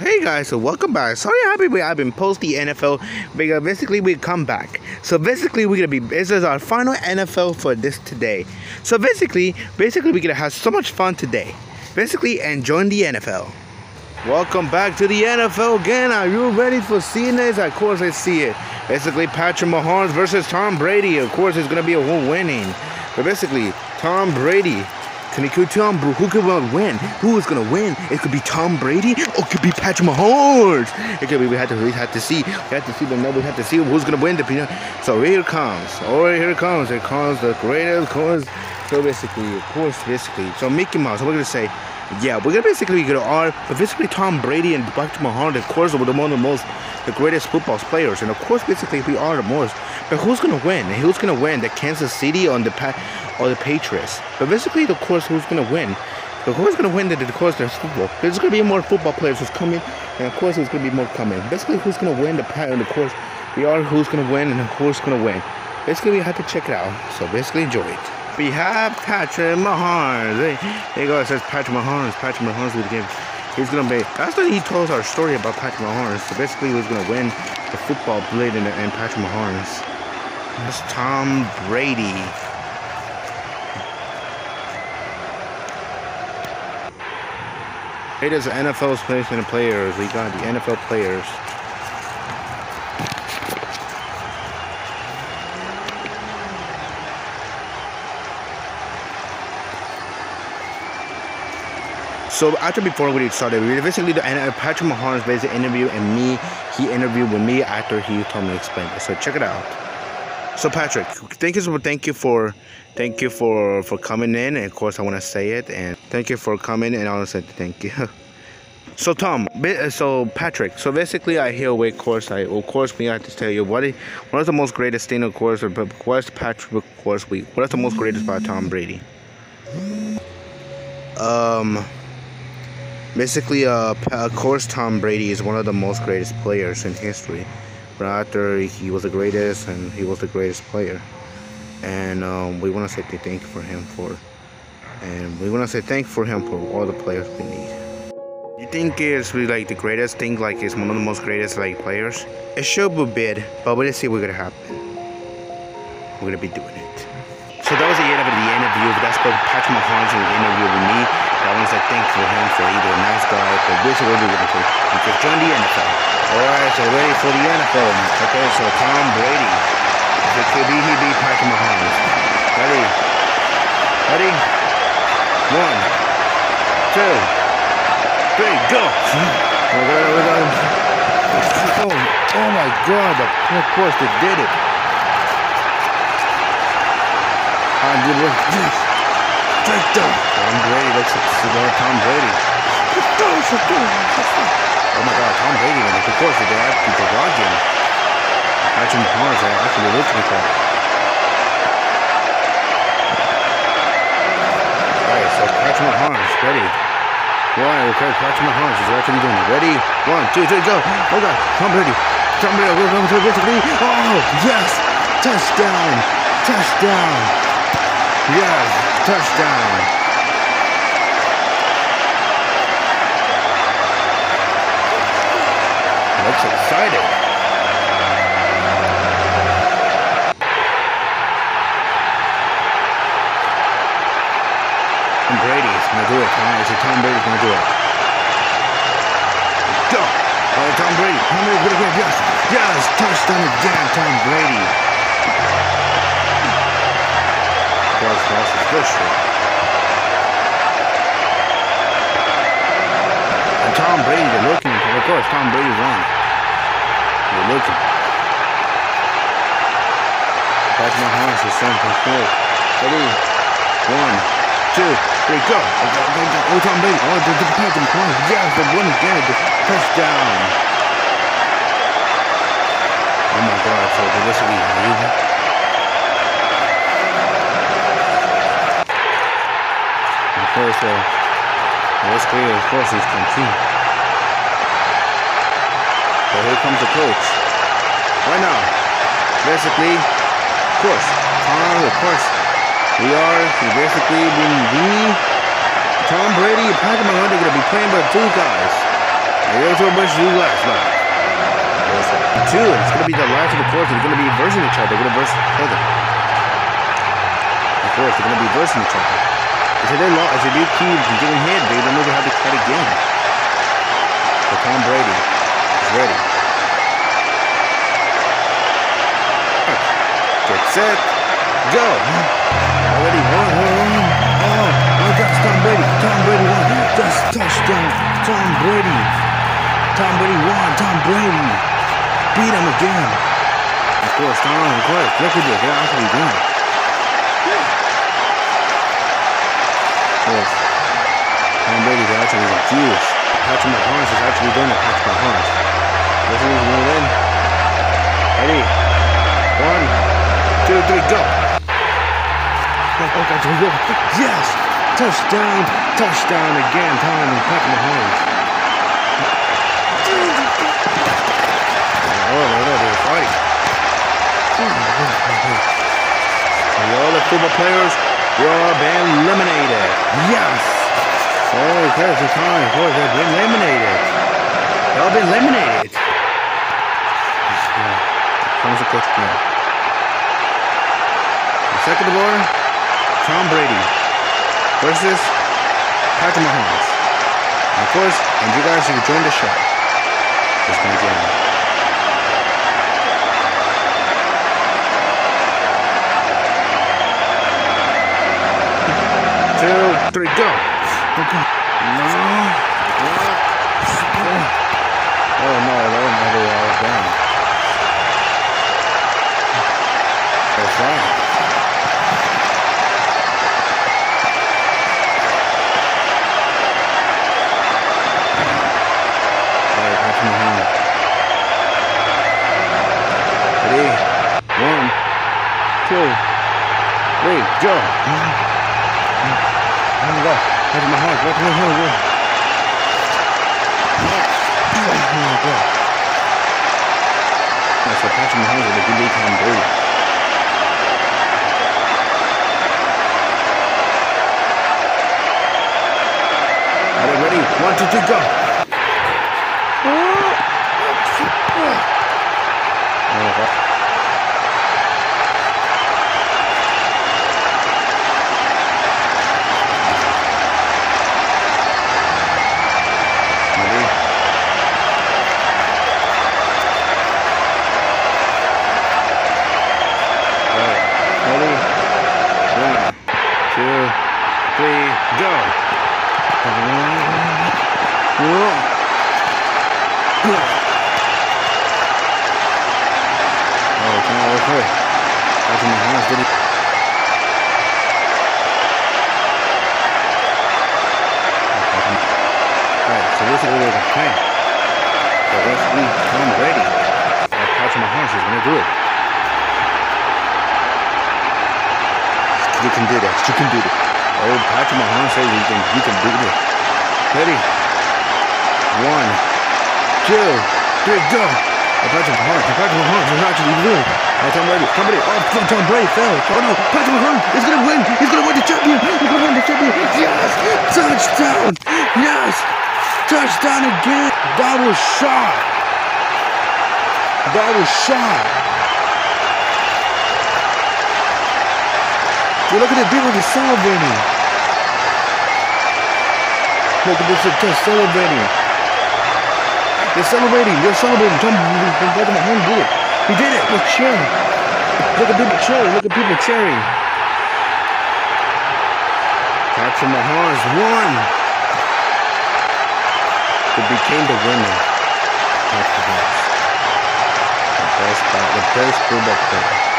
Hey guys, so welcome back. Sorry, happy we I've been post the NFL because basically we come back. So basically we're gonna be this is our final NFL for this today. So basically, basically we're gonna have so much fun today. Basically enjoying the NFL. Welcome back to the NFL again. Are you ready for seeing this? Of course I see it. Basically Patrick Mahomes versus Tom Brady. Of course it's gonna be a whole winning. But basically, Tom Brady can it could Tom bro? Who could win? Who is gonna win? It could be Tom Brady or it could be Patrick Mahomes. It could be we had to we had to see. We had to see the number. We had to see who's gonna win the So here it comes. Oh here it comes. Here comes the greatest course. So basically, of course, basically. So Mickey Mouse, we're gonna say yeah, we're gonna basically get our but basically Tom Brady and Patrick Mahomes, of course, were the one the most the greatest football players, and of course, basically we are the most. But who's gonna win? Who's gonna win? The Kansas City on the or the Patriots? But basically, of course, who's gonna win? But who's gonna win the, of course there's football. There's gonna be more football players who's coming, and of course there's gonna be more coming. Basically, who's gonna win the and of course we are who's gonna win and who's gonna win. Basically, we have to check it out. So basically, enjoy it. We have Patrick Mahomes. There, there you go. It says Patrick Mahomes. Patrick Mahomes with the game. He's gonna be. That's what he told our story about Patrick Mahomes. So basically, he was gonna win the football blade and, Patrick Mahomes. That's Tom Brady. It is NFL's placement of players. We got the NFL players. So after before we started, we basically the Patrick Mahomes basically interview and me, he interviewed with me after he told me to explain it. So check it out. So Patrick, thank you thank you for thank you for for coming in. And of course, I want to say it and thank you for coming. And I want to say thank you. So Tom, so Patrick, so basically I hear away course. I of course we have to tell you what is what is the most greatest thing of course, but what is Patrick of course we what is the most greatest about Tom Brady? Um basically, uh, of course, Tom Brady is one of the most greatest players in history. But after he was the greatest, and he was the greatest player, and um, we want to say thank you for him for, and we want to say thank you for him for all the players we need. You think it's really like the greatest thing, like it's one of the most greatest like players? It should be bid, but we'll see what's gonna happen. We're gonna be doing it. So that was the end of the interview. That's what Patrick Mahomes in the interview with me. I want say thanks for him for either a nice guy, is what we're going to do. Because join the NFL. Alright, so ready for the NFL. Okay, so Tom Brady. If it could be, he beat Patrick Mahomes. Ready? Ready? One, two, three, go! Oh, oh my god, of course they did it. I did it. Touchdown! Tom Brady looks like Tom Brady. Oh my god, Tom Brady, man. Of course, they have people watching. Patrick Mahomes, they actually look like that. Alright, so Patrick Mahomes, ready. One, okay, Patrick Mahomes is actually doing it. Ready? One, two, three, go! Oh god, Tom Brady. Tom Brady, we're going to basically. Oh, yes! Touchdown! Touchdown! Yes! Touchdown. Looks excited. Tom Brady's gonna do it. Tom, is it Tom Brady's gonna do it? Go! Oh, Tom Brady. Tom Brady's gonna get yes, yes, touchdown again, Tom Brady. More suspicious. And Tom Brady, they're looking, of course, Tom Brady's wrong. They're looking. That's my house is something cool. Ready? One, two, three, go! Oh, Tom Brady. Oh, the, the Patrick Mahomes. Yes, the one again. The touchdown. Oh my God, so this will be course, uh, that's clear, of course, he's continue. So here comes the coach. Right now, basically, of course, Tom, of course, we are, basically, we, we Tom Brady and Mahomes are going to be playing by two guys. That's what Bush do last. Look. Two, and it's gonna be the last of the course. They're gonna be versing each other. They're gonna verse each other. Of course, they're gonna be versing each other. If they lost, if they keep getting hit, they don't know how to cut again. So Tom Brady is ready. Get set, go. Already one, one, one. Oh, oh, that's Tom Brady. Tom Brady won. Just touchdown. Tom Brady. Tom Brady won. Tom Brady. Beat him again. Of course, Tom, of course. Look at this. They're actually doing Of. Tom Brady is actually confused. Patrick Mahomes is actually doing it. Patrick Mahomes. This is to win. Ready? One, two, three, go. Yes! Touchdown! Touchdown again, Tom and Patrick Mahomes. Oh, they're fighting. All the football players, you're eliminated. Yes! Oh, there's the time. Of they've been eliminated. They've all been eliminated. Comes the coach again. Second of all, Tom Brady versus Patrick Mahomes. And of course, and you guys should join the show. It's gonna get on. Two, three, go. Okay. No. Oh no, never I was down. That's right. Ready? One, two, three, go. Here we go. Patrick Mahomes. Patrick Mahomes. Go. Here we go. That's what Patrick Mahomes is a good Tom Brady. Are they ready? One, two, three, go. Ready? Alright, ready? One, two, three, go! Oh, it's not okay. Patrick Mahomes did it. Alright, so this is what we're playing. So let's Tom Brady. Or Patrick Mahomes is gonna do it. You can do that. You can do it. Oh, Patrick Mahomes says you can, you can do it. Ready? One, two, three, go. Patrick Mahomes. Patrick Mahomes is actually it. Oh, Tom Brady. Tom Brady. Oh, Tom- Brady fell. Oh no, Patrick Mahomes is gonna win. He's gonna win the champion. He's gonna win the champion. Yes, touchdown. Yes, touchdown again. That was shot. That was shot. Dude, look at the people they're celebrating. Look at this, they're celebrating. They're celebrating. They're celebrating. Tom Mahomes did it. He did it. They're cheering. Look at people cheering. Look at people cheering. Patrick Mahomes won. He became the winner. Patrick Mahomes. The best, the best player.